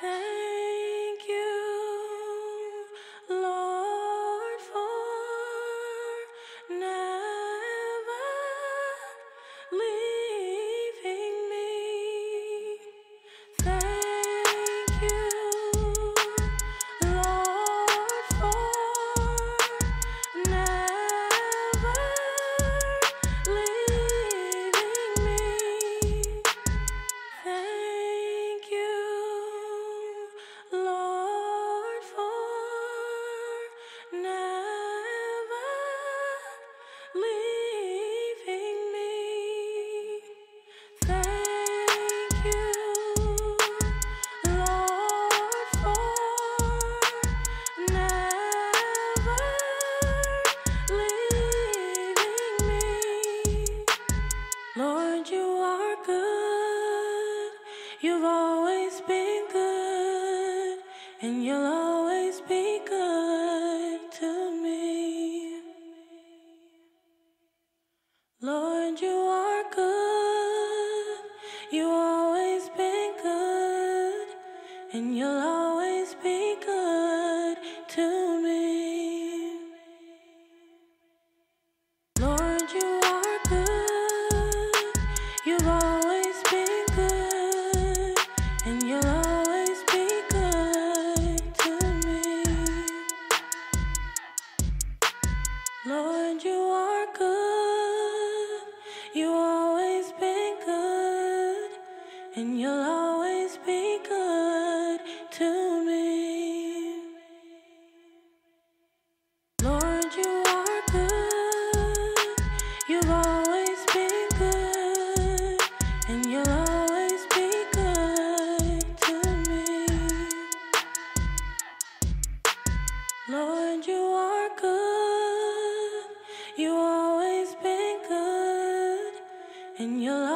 hand. and you'll always be good to me. Lord, you are good, you've always been good, and you'll always be good to me. Lord, you are good. and you're.